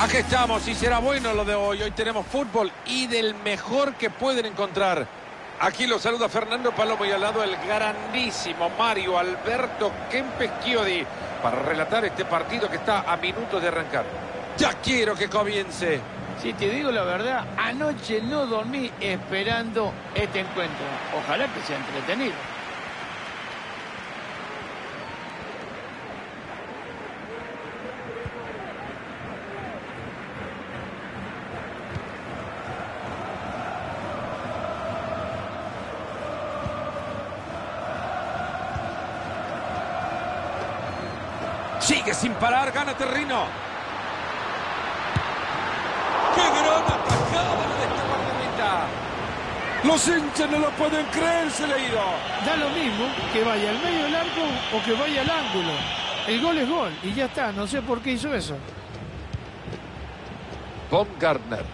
Aquí estamos y será bueno lo de hoy. Hoy tenemos fútbol y del mejor que pueden encontrar. Aquí lo saluda Fernando Palomo y al lado el grandísimo Mario Alberto Kempes Chiodi para relatar este partido que está a minutos de arrancar. Ya quiero que comience. Si te digo la verdad, anoche no dormí esperando este encuentro. Ojalá que sea entretenido. Sigue sin parar, gana Terrino. ¡Qué gran atacada de esta guardameta! Los hinchas no lo pueden creer, se le ha ido. Da lo mismo que vaya al medio del arco o que vaya al ángulo. El gol es gol y ya está. No sé por qué hizo eso. Von Gardner.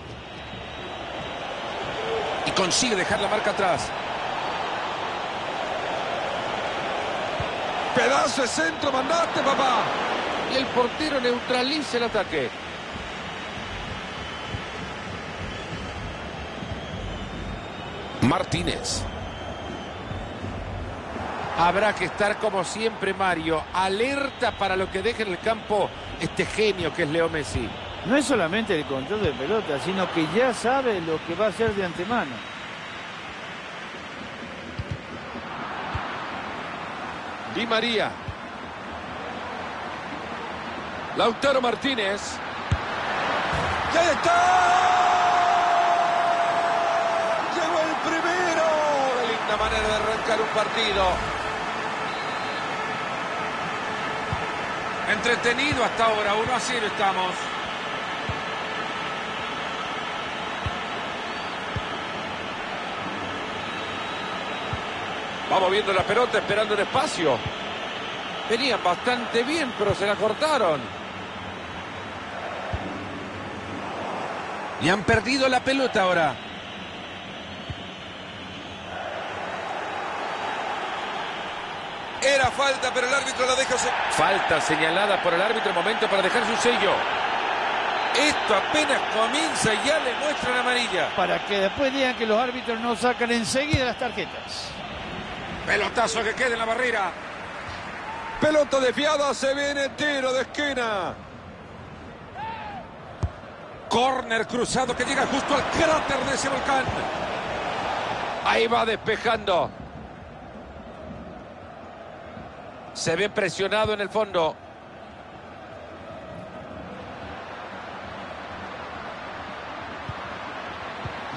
Y consigue dejar la marca atrás. Pedazo de centro, mandaste, papá. El portero neutraliza el ataque. Martínez. Habrá que estar como siempre, Mario, alerta para lo que deje en el campo este genio que es Leo Messi. No es solamente el control de pelota, sino que ya sabe lo que va a hacer de antemano. Di María. Lautaro Martínez. ¡Ya está! Llegó el primero. Qué linda manera de arrancar un partido. Entretenido hasta ahora. 1 a 0 estamos. Vamos viendo la pelota, esperando el espacio. Venían bastante bien, pero se la cortaron. Y han perdido la pelota ahora. Era falta, pero el árbitro la deja. se- Falta señalada por el árbitro, momento para dejar su sello. Esto apenas comienza y ya le muestran amarilla. Para que después digan que los árbitros no sacan enseguida las tarjetas. Pelotazo que queda en la barrera. Pelota desviada, se viene tiro de esquina. Corner cruzado que llega justo al cráter de ese volcán. Ahí va despejando. Se ve presionado en el fondo.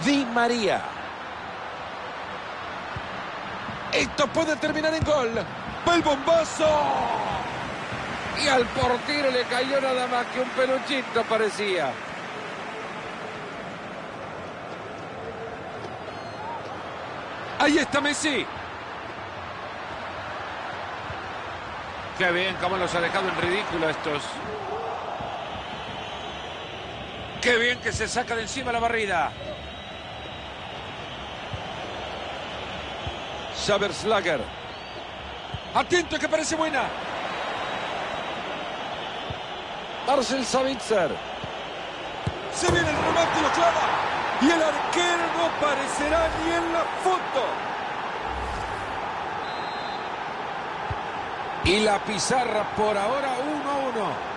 Di María. Esto puede terminar en gol. ¡Va el bombazo! Y al portero le cayó nada más que un peluchito parecía. Ahí está Messi. Qué bien cómo los ha dejado en ridículo estos. Qué bien que se saca de encima la barrida. Slager. Atento que parece buena. Marcel Savitzer. Se viene el remate y lo clava. Y el arquero no aparecerá ni en la foto. Y la pizarra por ahora 1-1.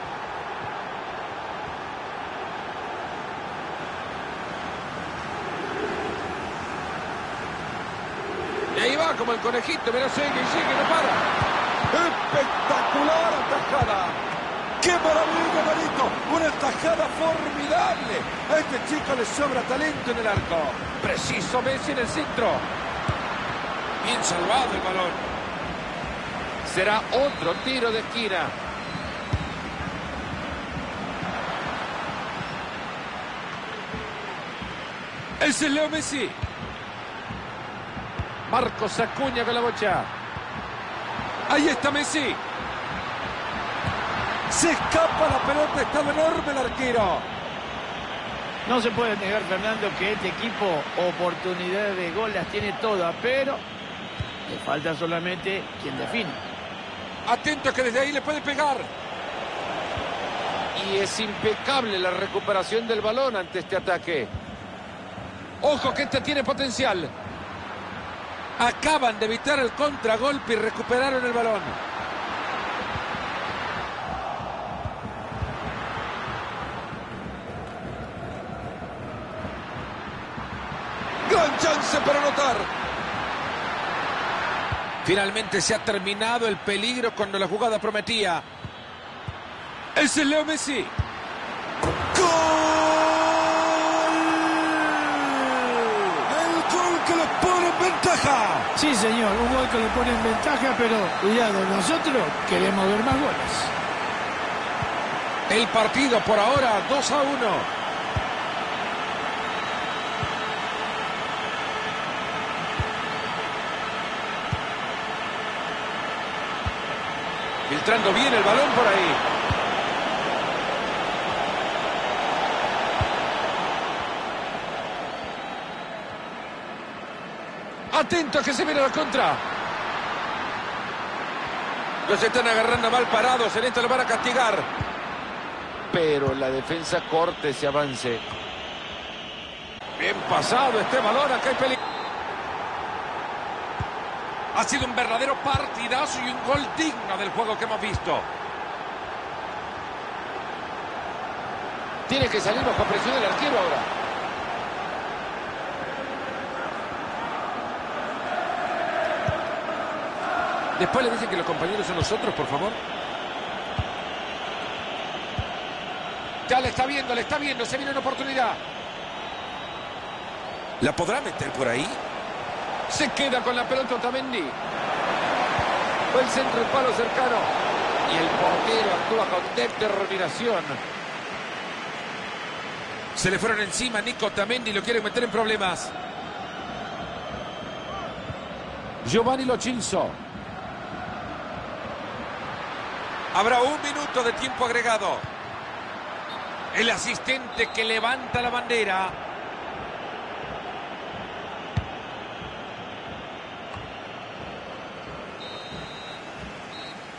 Y ahí va como el conejito, mira, sigue y sigue, no para. Espectacular atajada. ¡Qué maravilla, Marito! Una atajada formidable. A este chico le sobra talento en el arco. Preciso Messi en el centro. Bien salvado el balón. Será otro tiro de esquina. Ese es Leo Messi. Marcos Acuña con la bocha. Ahí está Messi. Se escapa la pelota, está enorme el arquero. No se puede negar, Fernando, que este equipo oportunidades de gol las tiene todas, pero le falta solamente quien define. Atento que desde ahí le puede pegar. Y es impecable la recuperación del balón ante este ataque. Ojo que este tiene potencial. Acaban de evitar el contragolpe y recuperaron el balón. Gran chance para anotar. Finalmente se ha terminado el peligro cuando la jugada prometía. Ese es Leo Messi. ¡Gol! El gol que los pone en ventaja. Sí, señor, un gol que le pone en ventaja, pero cuidado, nosotros queremos ver más goles. El partido por ahora 2 a 1. Filtrando bien el balón por ahí. Atento a que se viene la contra. Los están agarrando mal parados. En esto lo van a castigar. Pero la defensa corte ese avance. Bien pasado este balón. Acá hay peligro. Ha sido un verdadero partidazo y un gol digno del juego que hemos visto. Tiene que salir bajo presión el arquero ahora. Después le dicen que los compañeros son nosotros, por favor. Ya le está viendo, le está viendo. Se viene una oportunidad. ¿La podrá meter por ahí? Se queda con la pelota Otamendi. Fue el centro del palo cercano. Y el portero actúa con determinación. Se le fueron encima Nico Otamendi lo quieren meter en problemas. Giovanni Lochinso. Habrá un minuto de tiempo agregado. El asistente que levanta la bandera.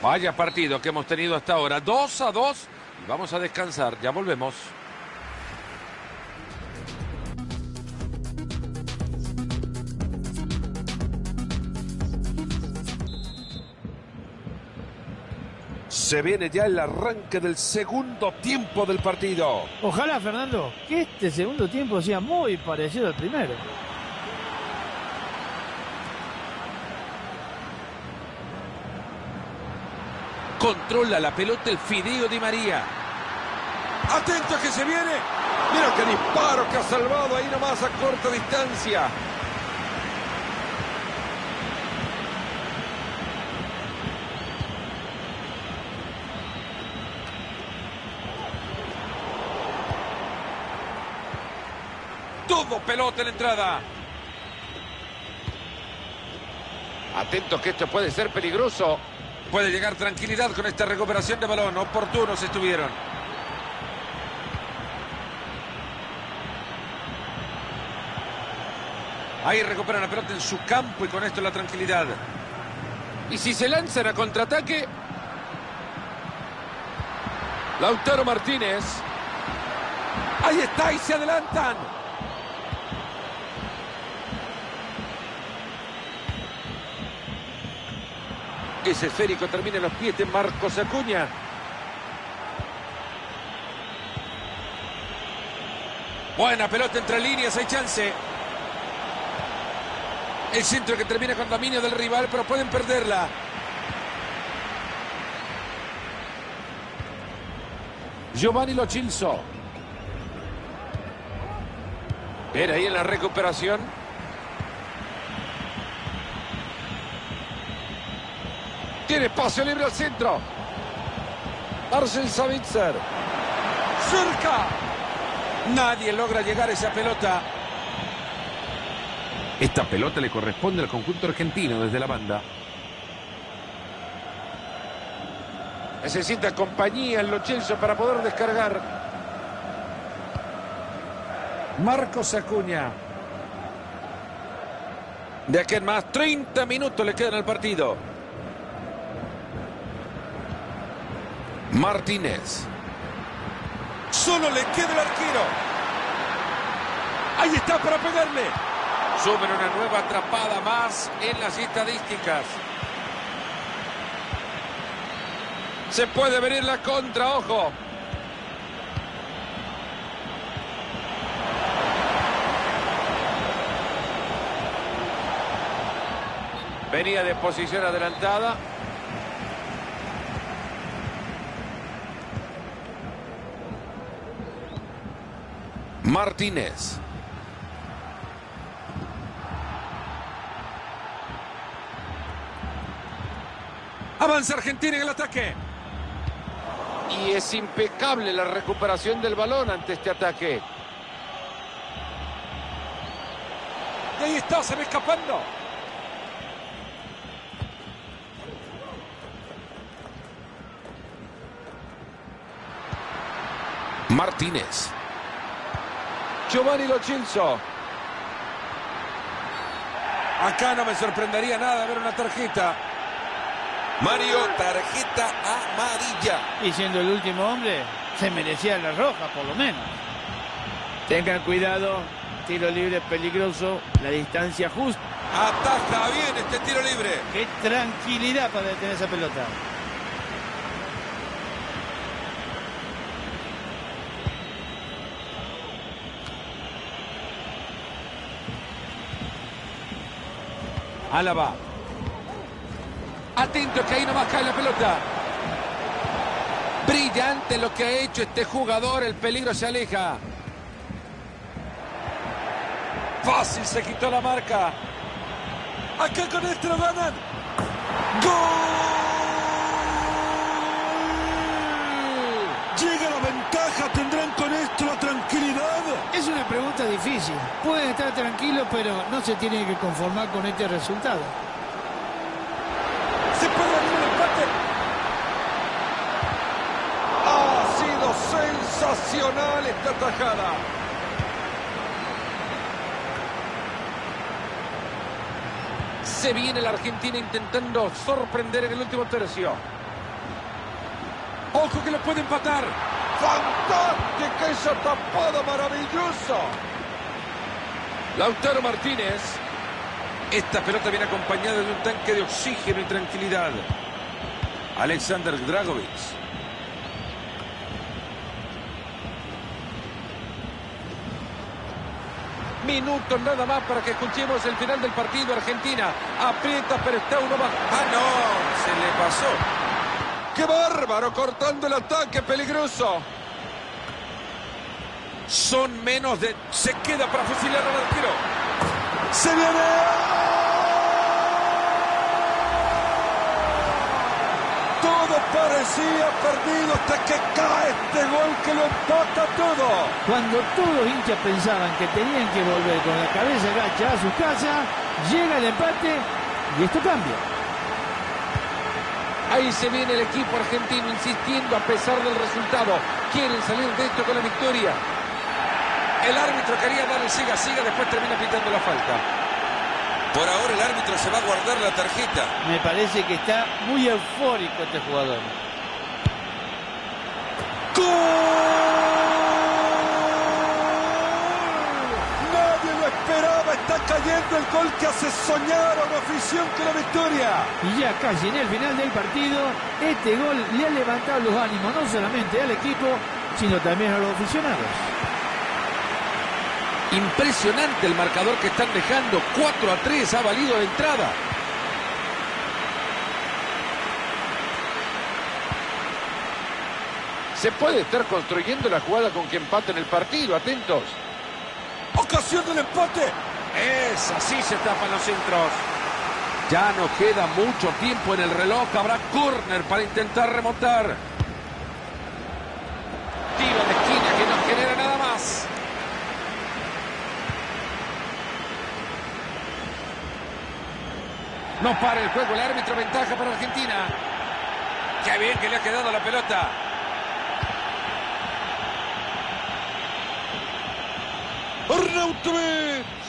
Vaya partido que hemos tenido hasta ahora. 2 a 2. Y vamos a descansar. Ya volvemos. Se viene ya el arranque del segundo tiempo del partido. Ojalá, Fernando, que este segundo tiempo sea muy parecido al primero. Controla la pelota el Fideo Di María. Atento que se viene. Mira qué disparo que ha salvado ahí nomás a corta distancia. Todo pelota en la entrada. Atento que esto puede ser peligroso. Puede llegar tranquilidad con esta recuperación de balón. Oportunos estuvieron. Ahí recuperan la pelota en su campo y con esto la tranquilidad. Y si se lanzan a contraataque... Lautaro Martínez. Ahí está y se adelantan. Ese esférico termina en los pies de Marcos Acuña. Buena pelota entre líneas, hay chance. El centro que termina con dominio del rival, pero pueden perderla. Giovanni Lochilso. Era ahí en la recuperación. Tiene espacio libre al centro. Marcel Savitzer. Cerca. Nadie logra llegar a esa pelota. Esta pelota le corresponde al conjunto argentino desde la banda. Necesita compañía en Lochelso para poder descargar. Marcos Acuña. De aquí en más, 30 minutos le quedan al partido. Martínez. Solo le queda el arquero. Ahí está para pegarle. Suben una nueva atrapada más en las estadísticas. Se puede venir la contra, ojo. Venía de posición adelantada. Martínez. Avanza Argentina en el ataque. Y es impecable la recuperación del balón ante este ataque. Y ahí está, se ve escapando. Martínez. Giovanni Lochinzo. Acá no me sorprendería nada ver una tarjeta. Mario, tarjeta amarilla. Y siendo el último hombre, se merecía la roja, por lo menos. Tengan cuidado, tiro libre peligroso, la distancia justa. Ataja bien este tiro libre. Qué tranquilidad para detener esa pelota. Álava. Atento que ahí nomás cae la pelota. Brillante lo que ha hecho este jugador. El peligro se aleja. Fácil se quitó la marca. Acá con esto ganan. ¡Gol! Difícil. Pueden estar tranquilos, pero no se tienen que conformar con este resultado. Se puede venir el empate. Ha sido sensacional esta tajada. Se viene la Argentina intentando sorprender en el último tercio. Ojo que lo puede empatar. ¡Fantástica esa tapada maravillosa! Lautaro Martínez. Esta pelota viene acompañada de un tanque de oxígeno y tranquilidad. Alexander Dragovic. Minutos nada más para que escuchemos el final del partido. Argentina aprieta, pero está uno más. ¡Ah, no! Se le pasó. ¡Qué bárbaro! Cortando el ataque peligroso. Son menos de... Se queda para fusilar al arquero. ¡Se viene! Todo parecía perdido hasta que cae este gol que lo empata todo. Cuando todos los hinchas pensaban que tenían que volver con la cabeza gacha a su casa, llega el empate y esto cambia. Ahí se viene el equipo argentino insistiendo a pesar del resultado. Quieren salir de esto con la victoria. El árbitro quería dar el siga-siga, después termina pitando la falta. Por ahora el árbitro se va a guardar la tarjeta. Me parece que está muy eufórico este jugador. ¡Gol! Nadie lo esperaba. Está cayendo el gol que hace soñar a una afición con la victoria. Y ya casi en el final del partido, este gol le ha levantado los ánimos no solamente al equipo, sino también a los aficionados. Impresionante el marcador que están dejando. 4 a 3 ha valido la entrada. Se puede estar construyendo la jugada con que empaten el partido. Atentos. Ocasión del empate. Es así se tapan los centros. Ya no queda mucho tiempo en el reloj. Habrá córner para intentar remontar. Tiro de esquina que no genera nada más. No para el juego, el árbitro ventaja para Argentina. Qué bien que le ha quedado la pelota. Arnautovic.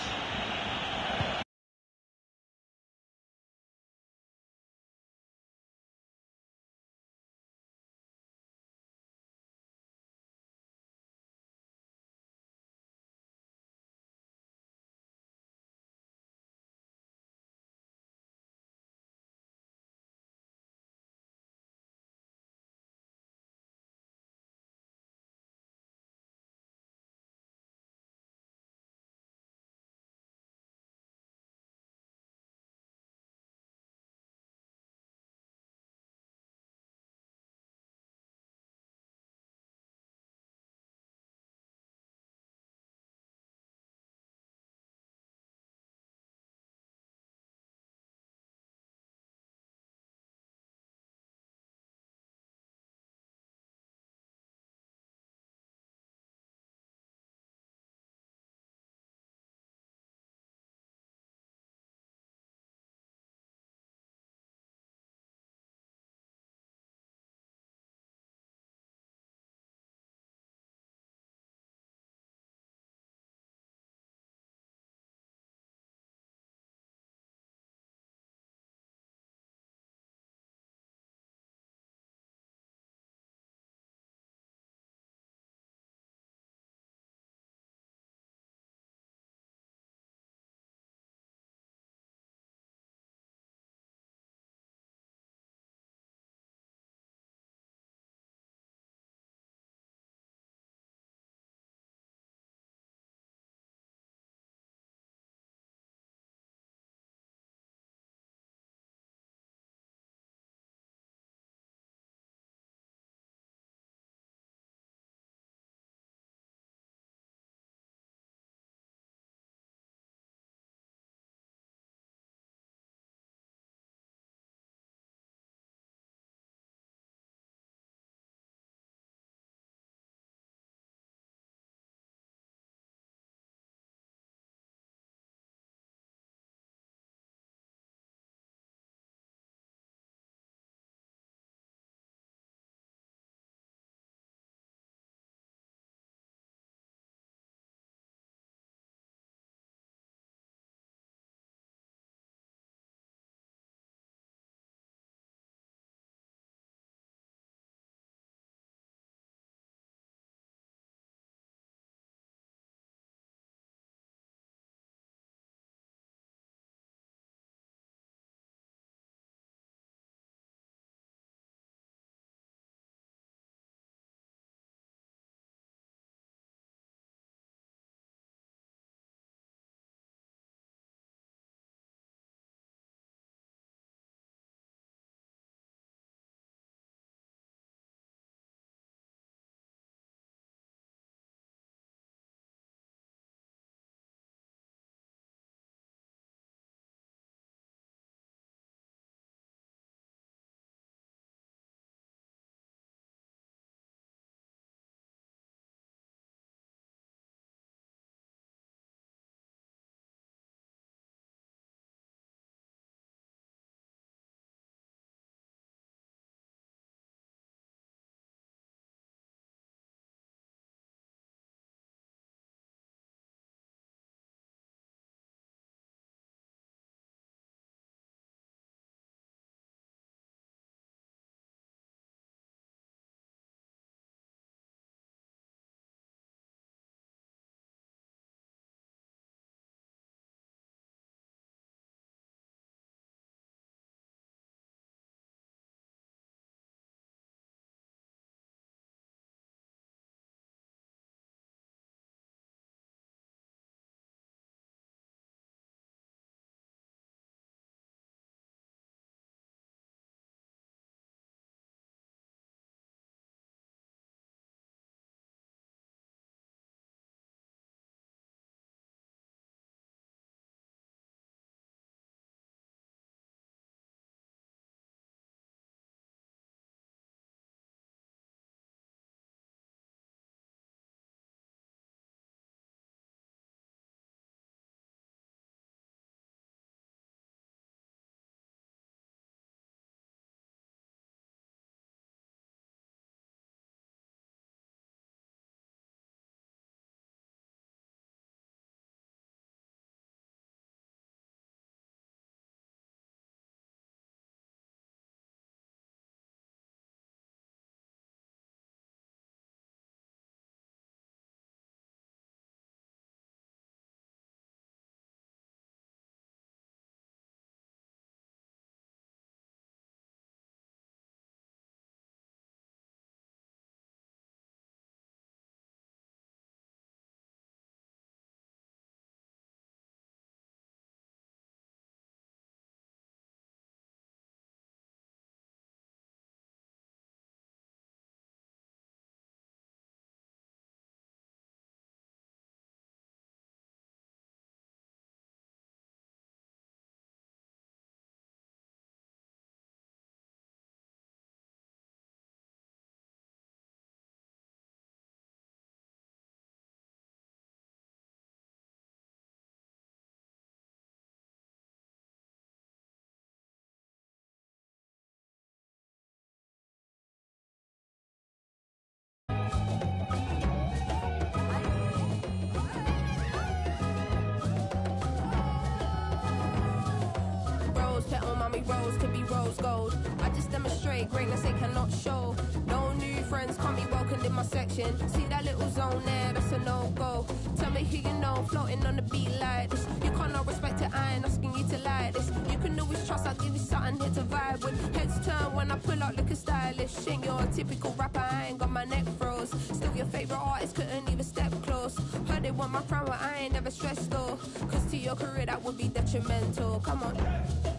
Rose could be rose gold. I just demonstrate greatness they cannot show. No new friends can't be welcomed in my section. See that little zone there, that's a no go. Tell me who you know, floating on the beat like this. You can't not respect it, I ain't asking you to like this. You can always trust, I'll give you something here to vibe with. Heads turn when I pull out looking stylish. Ain't your typical rapper, I ain't got my neck froze. Still your favorite artist, couldn't even step close. Heard they want my crown, but I ain't never stressed though. Cause to your career, that would be detrimental. Come on.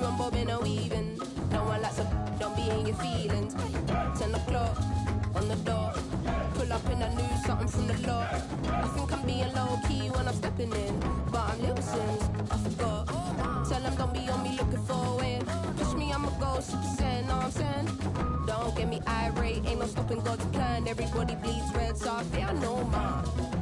Cut bobbing and weaving. No one likes a don't be in your feelings. 10 o'clock on the dot. Pull up and I knew something from the lot. I think I'm being low key when I'm stepping in. But I'm sins, I forgot. Tell them don't be on me looking for win. Push me, I'ma go super know I'm saying? Don't get me irate, ain't no stopping God's plan. Everybody bleeds red, so I fear no man.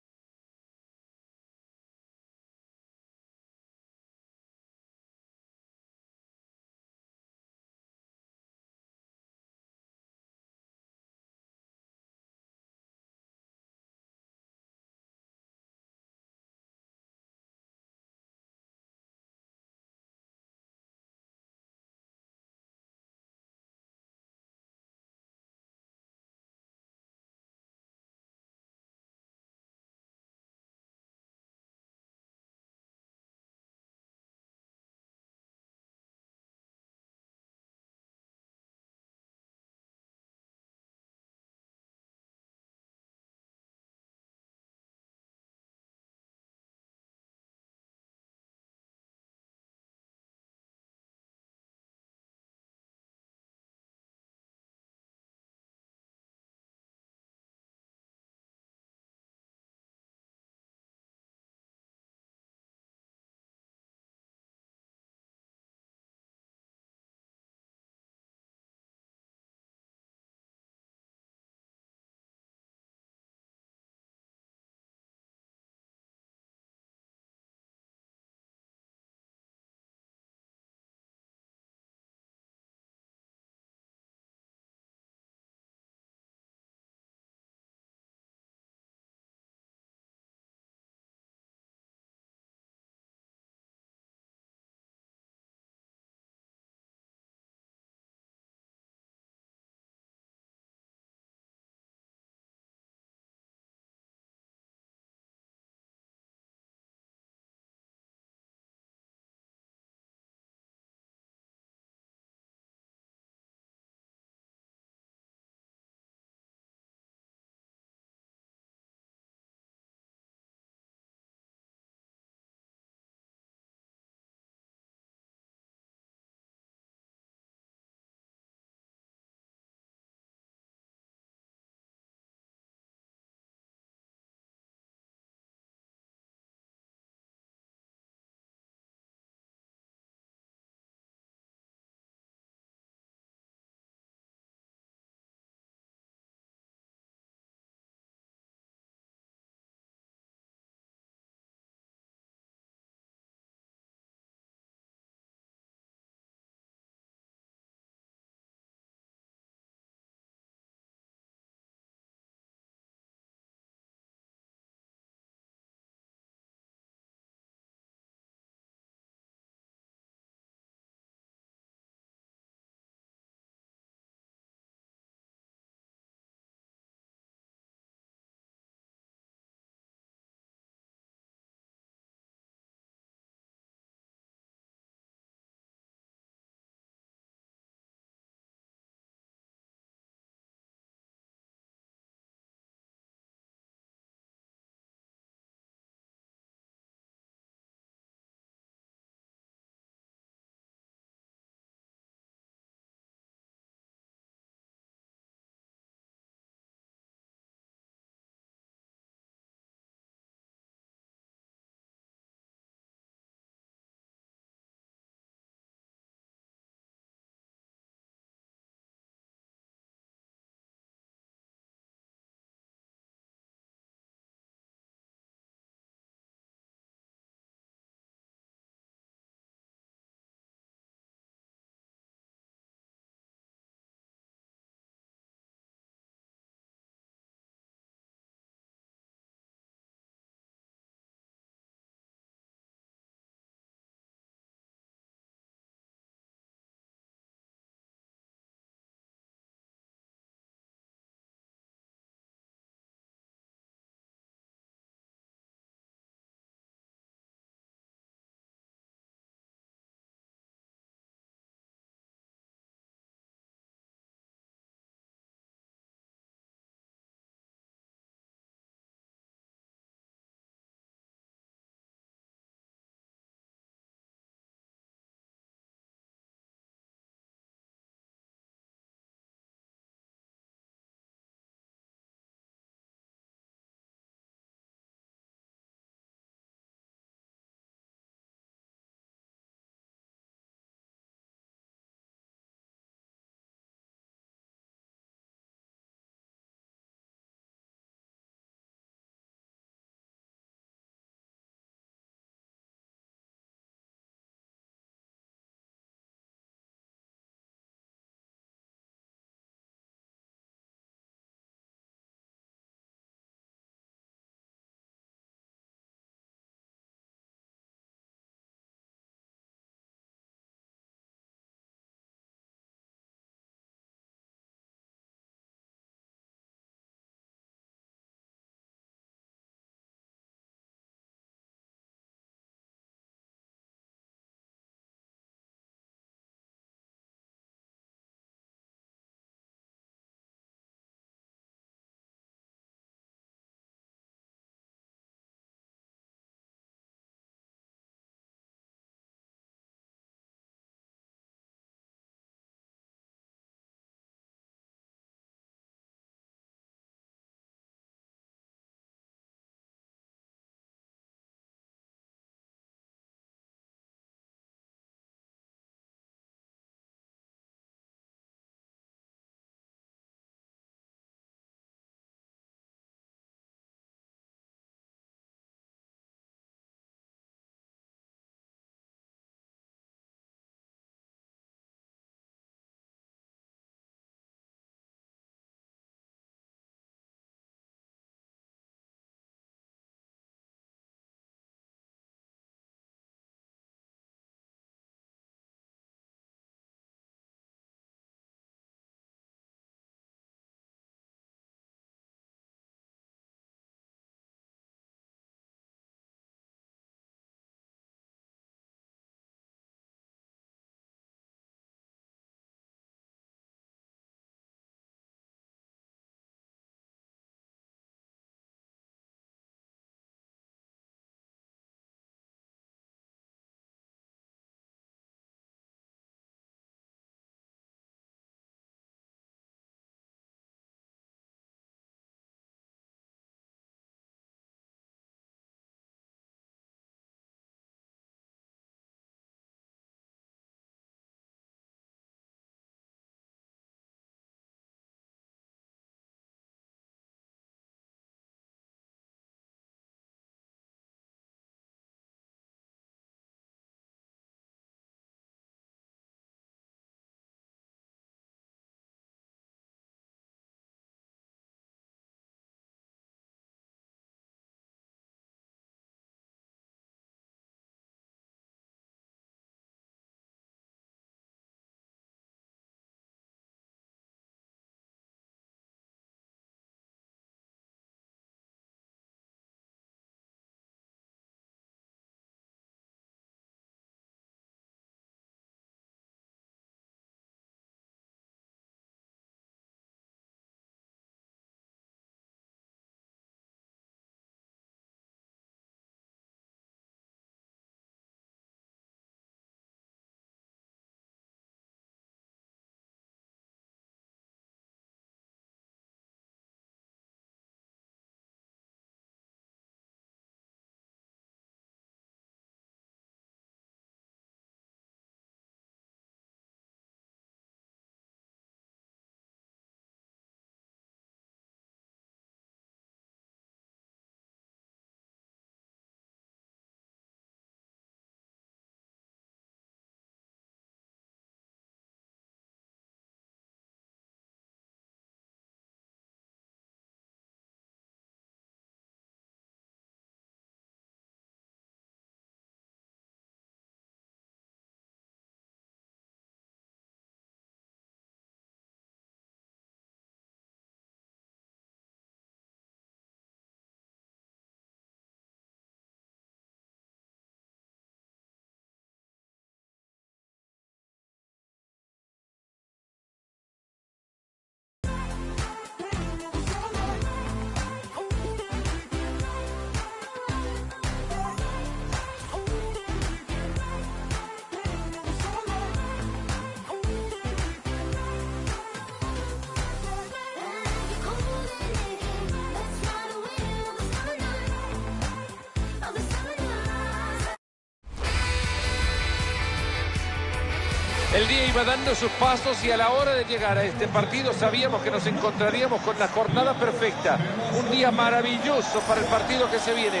El día iba dando sus pasos y a la hora de llegar a este partido sabíamos que nos encontraríamos con la jornada perfecta. Un día maravilloso para el partido que se viene.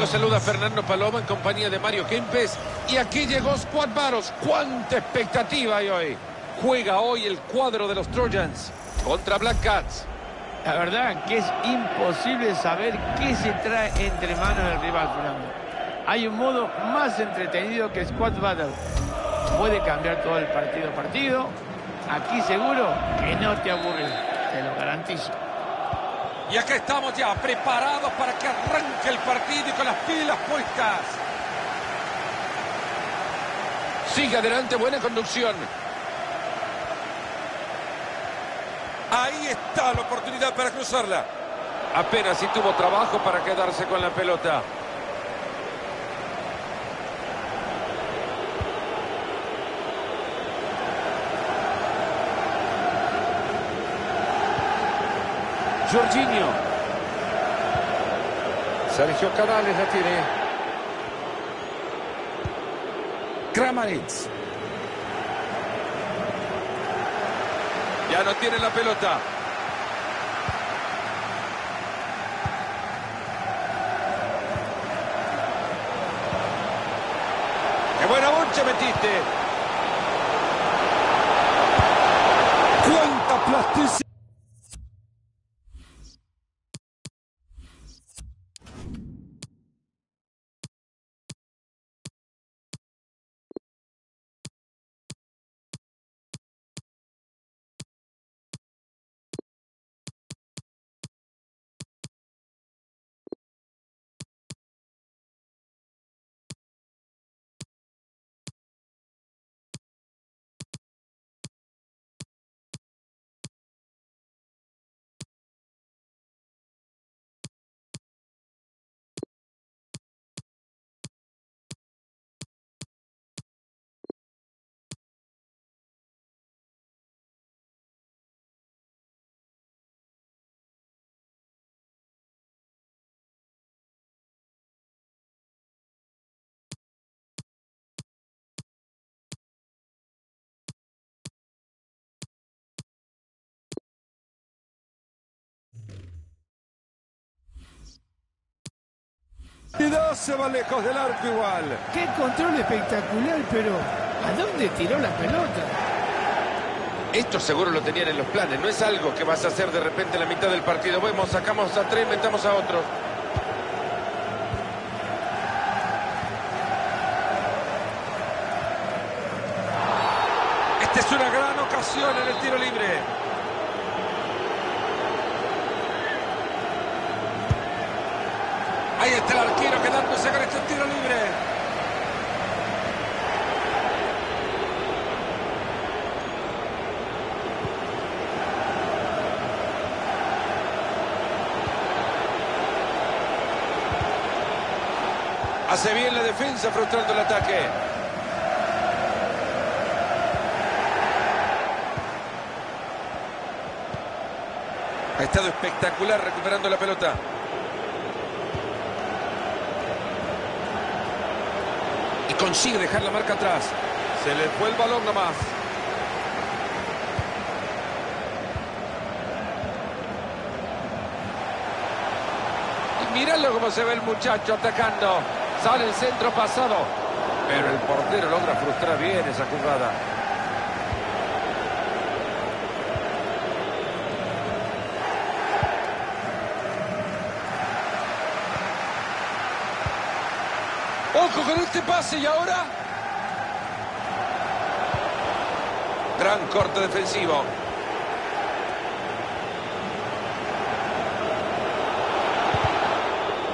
Nos saluda Fernando Paloma en compañía de Mario Kempes. Y aquí llegó Squad Baros. ¡Cuánta expectativa hay hoy! Juega hoy el cuadro de los Trojans contra Black Cats. La verdad que es imposible saber qué se trae entre manos del rival, Fernando. Hay un modo más entretenido que Squad Battle puede cambiar todo el partido a partido. Aquí seguro que no te aburres, te lo garantizo. Y acá estamos ya preparados para que arranque el partido y con las pilas puestas. Sigue adelante, buena conducción. Ahí está la oportunidad para cruzarla. Apenas si tuvo trabajo para quedarse con la pelota. Jorginho. Sergio Canales la tiene. Kramaric. Ya no tiene la pelota. ¡Qué buena boncha metiste! ¡Cuánta plasticidad! Y dos se va lejos del arco igual. Qué control espectacular, pero ¿a dónde tiró la pelota? Esto seguro lo tenían en los planes. No es algo que vas a hacer de repente en la mitad del partido. Vemos, sacamos a tres, metamos a otro. Esta es una gran ocasión en el tiro libre. Tiro libre. Hace bien la defensa frustrando el ataque. Ha estado espectacular recuperando la pelota. Consigue dejar la marca atrás. Se le fue el balón nomás. Y míralo cómo se ve el muchacho atacando. Sale el centro pasado. Pero el portero logra frustrar bien esa jugada. Ojo con este pase y ahora. Gran corte defensivo.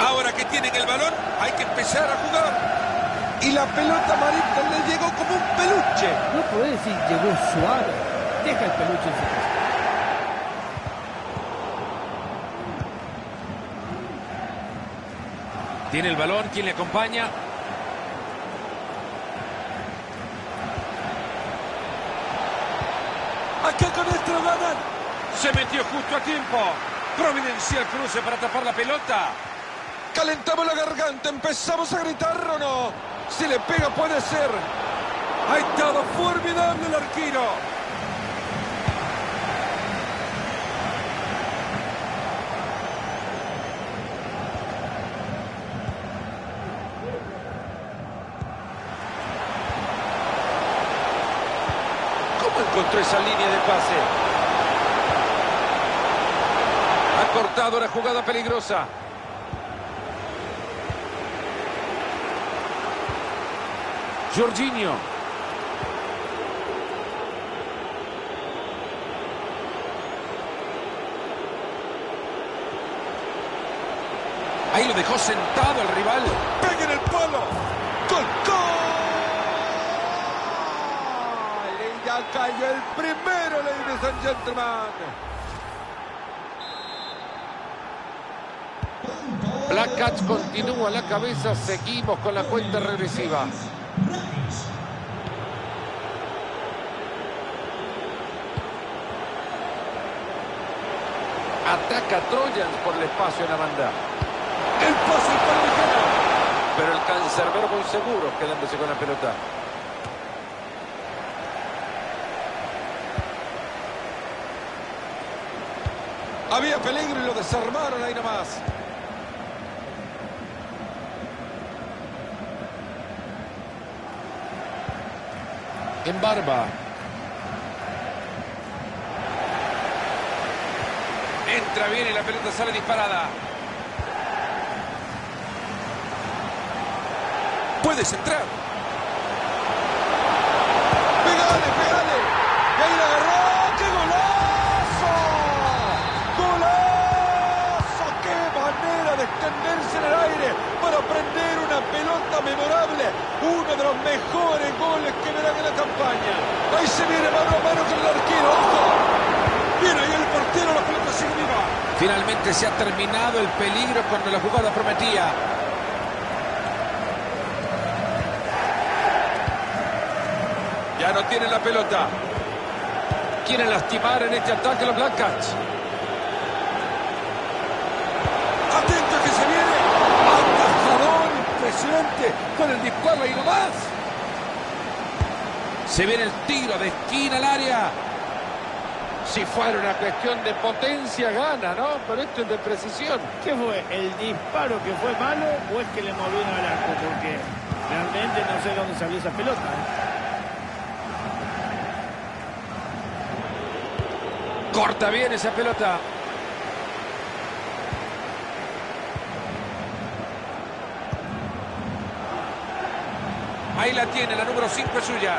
Ahora que tienen el balón, hay que empezar a jugar. Y la pelota marita le llegó como un peluche. No puede decir llegó suave. Deja el peluche en su casa. Tiene el balón, quien le acompaña. Acá con esto ganan. Justo a tiempo. Providencial cruce para tapar la pelota. Calentamos la garganta, empezamos a gritar o no. Si le pega puede ser. Ha estado formidable el arquero. ¿Cómo encontró esa línea de pase? Cortado la jugada peligrosa. Jorginho. Ahí lo dejó sentado el rival. ¡Pega en el palo! ¡Gol! ¡Gol! Y ya cayó el primero, ladies and gentlemen. Black Cats continúa la cabeza. Seguimos con la cuenta regresiva. Ataca Trojans por el espacio en la banda. El pase para Ligero. Pero el cancerbero muy seguro quedándose con la pelota. Había peligro y lo desarmaron ahí nomás. En barba. Entra bien y la pelota sale disparada. Puedes entrar. Pegale, pegale. Y ahí la agarró. ¡Qué golazo! ¡Golazo! ¡Qué manera de extenderse en el aire para prender una pelota memorable! Uno de los mejores goles que verán en la campaña. Ahí se viene mano a mano con el arquero. ¡Ojo! Viene ahí el portero, la pelota sigue viva. Finalmente se ha terminado el peligro cuando la jugada prometía. Ya no tiene la pelota. Quieren lastimar en este ataque a los Black impresionante con el disparo ahí nomás. Se viene el tiro de esquina al área. Si fuera una cuestión de potencia, gana, ¿no? Pero esto es de precisión. ¿Qué fue? ¿El disparo que fue malo o es que le movieron al arco? Porque realmente no sé dónde salió esa pelota. ¿eh? Corta bien esa pelota. Ahí la tiene, la número 5 es suya.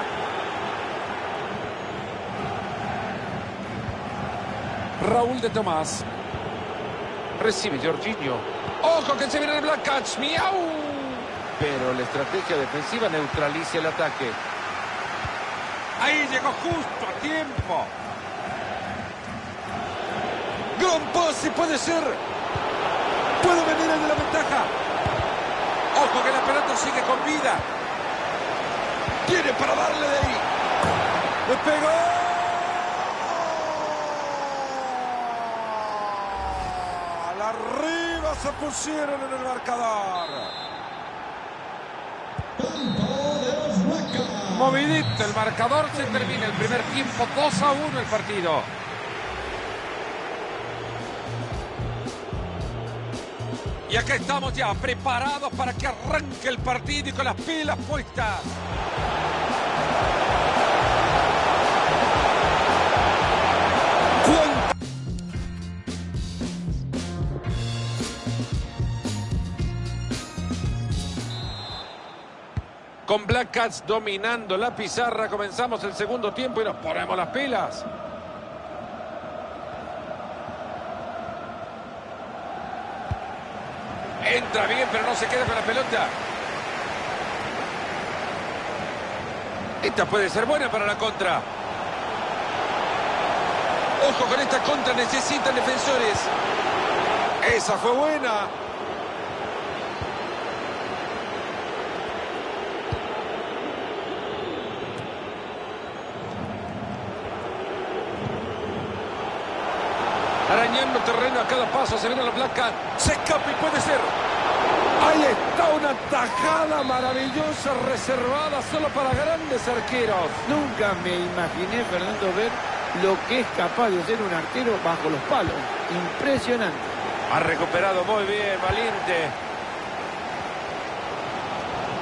Raúl de Tomás. Recibe Jorginho. ¡Ojo que se viene el Black Cats! ¡Miau! Pero la estrategia defensiva neutraliza el ataque. Ahí llegó justo a tiempo. Gran pase puede ser. Puede venir el de la ventaja. Ojo que la pelota sigue con vida. Tiene para darle de ahí. Le pegó. Arriba se pusieron en el marcador. Movidito el marcador, se termina el primer tiempo 2 a 1 el partido. Y acá estamos ya preparados para que arranque el partido y con las pilas puestas. Con Black Cats dominando la pizarra, comenzamos el segundo tiempo y nos ponemos las pilas. Entra bien, pero no se queda con la pelota. Esta puede ser buena para la contra. Ojo con esta contra, necesitan defensores. Esa fue buena. Arañando terreno a cada paso, se viene la placa. Se escapa y puede ser. Ahí está una tajada maravillosa reservada solo para grandes arqueros. Nunca me imaginé, Fernando, ver lo que es capaz de hacer un arquero bajo los palos. Impresionante. Ha recuperado muy bien, valiente.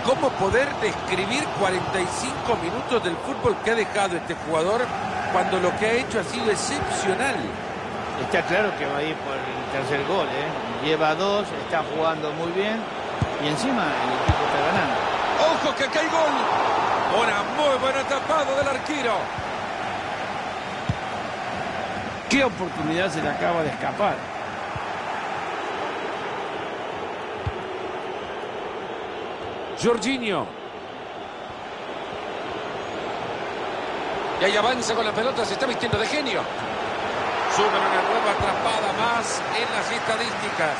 ¿Cómo poder describir 45 minutos del fútbol que ha dejado este jugador cuando lo que ha hecho ha sido excepcional? Está claro que va a ir por el tercer gol, ¿eh? Lleva dos, está jugando muy bien y encima el equipo está ganando. ¡Ojo que acá hay gol! Una muy buena tapada del arquero. ¿Qué oportunidad se le acaba de escapar? Jorginho. Y ahí avanza con la pelota, se está vistiendo de genio. Suben una nueva atrapada más en las estadísticas.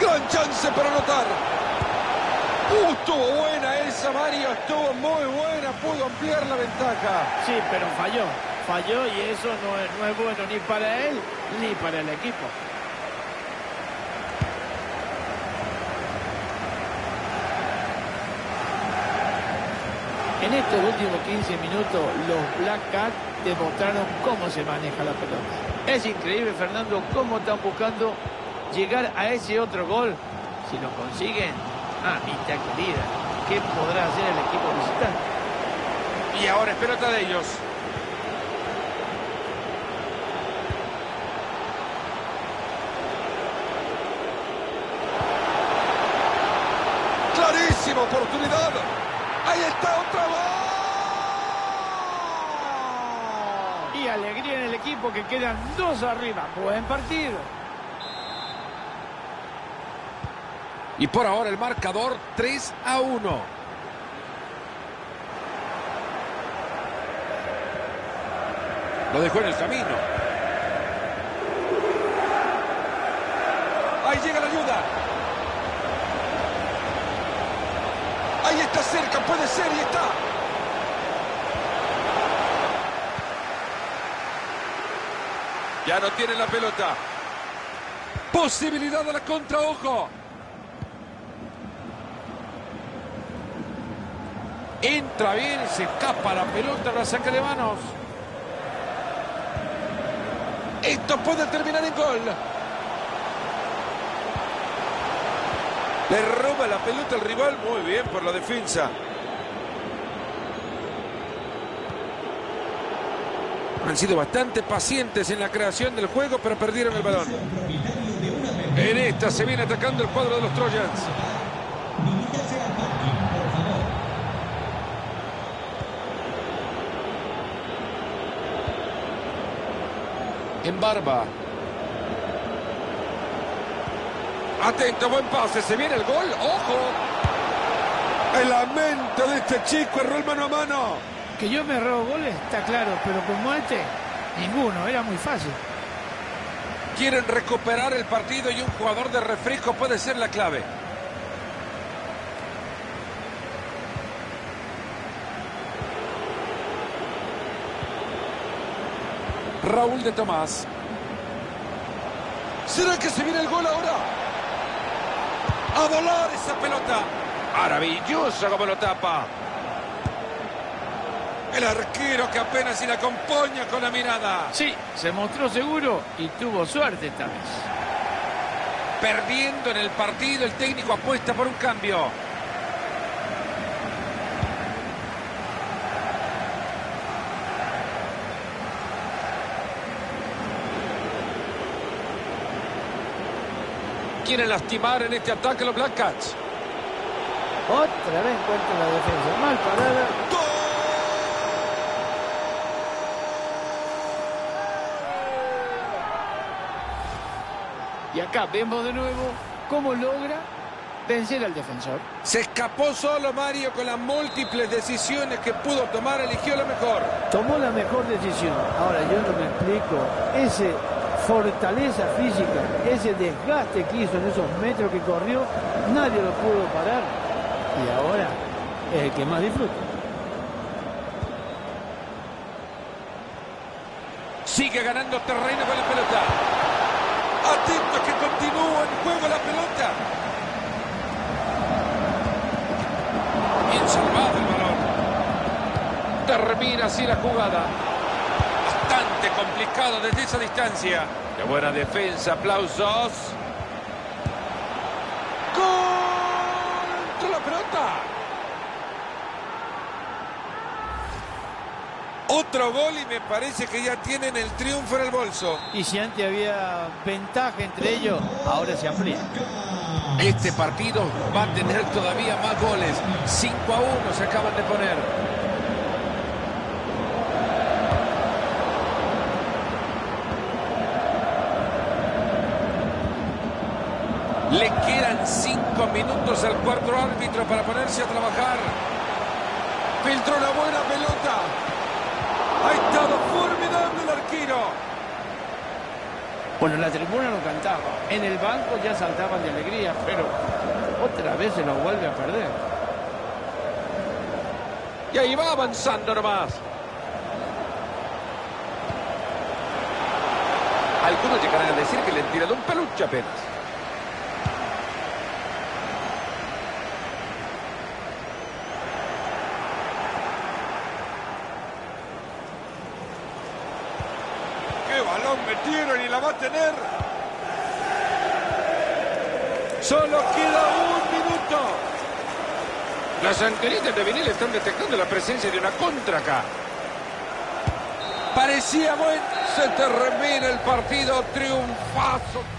Gran chance para anotar. Uh, estuvo buena esa, Mario, estuvo muy buena, pudo ampliar la ventaja. Sí, pero falló. Falló y eso no es, no es bueno ni para él ni para el equipo. En estos últimos 15 minutos los Black Cats demostraron cómo se maneja la pelota. Es increíble, Fernando, cómo están buscando llegar a ese otro gol. Si lo consiguen, ah, mitad querida, ¿qué podrá hacer el equipo visitante? Y ahora es pelota de ellos. Clarísima oportunidad. Ahí está otra vez. Y alegría en el equipo que quedan dos arriba. Buen partido. Y por ahora el marcador 3 a 1. Lo dejó en el camino. Ahí llega la ayuda. Ahí está cerca, puede ser y está. Ya no tiene la pelota. Posibilidad de la contra, ojo. Entra bien, se escapa la pelota, la saca de manos. Esto puede terminar en gol. Le roba la pelota al rival. Muy bien por la defensa. Han sido bastante pacientes en la creación del juego, pero perdieron el balón. En esta se viene atacando el cuadro de los Trojans. En barba. Atento, buen pase. Se viene el gol. ¡Ojo! El lamento de este chico erró el mano a mano. Que yo me robo goles, está claro, pero como este, ninguno, era muy fácil. Quieren recuperar el partido y un jugador de refresco puede ser la clave. Raúl de Tomás. ¿Será que se viene el gol ahora? A volar esa pelota. Maravilloso como lo tapa. El arquero que apenas si la acompaña con la mirada. Sí, se mostró seguro y tuvo suerte esta vez. Perdiendo en el partido, el técnico apuesta por un cambio. Quieren lastimar en este ataque los Black Cats. Otra vez encuentra la defensa. Mal parada. Y acá vemos de nuevo cómo logra vencer al defensor. Se escapó solo Mario con las múltiples decisiones que pudo tomar, eligió la mejor. Tomó la mejor decisión. Ahora yo no me explico. Ese fortaleza física, ese desgaste que hizo en esos metros que corrió, nadie lo pudo parar. Y ahora es el que más disfruta. Sigue ganando terreno con la pelota. Atento que continúa en juego la pelota. Bien salvado el balón. Termina así la jugada. Bastante complicado desde esa distancia. Qué buena defensa, aplausos. Contra la pelota. Otro gol y me parece que ya tienen el triunfo en el bolso. Y si antes había ventaja entre ellos, ahora se amplía. Este partido va a tener todavía más goles. 5 a 1 se acaban de poner. Le quedan 5 minutos al cuarto árbitro para ponerse a trabajar. Filtró una buena pelota. Ha estado formidable el arquero. Bueno, la tribuna lo cantaba. En el banco ya saltaban de alegría, pero otra vez se lo vuelve a perder. Y ahí va avanzando nomás. Algunos llegarán a decir que le han tirado un peluche apenas. ¡Qué balón metieron y la va a tener! Solo queda un minuto. Las antenitas de vinil están detectando la presencia de una contra acá. Parecía buen. Se termina el partido. Triunfazo.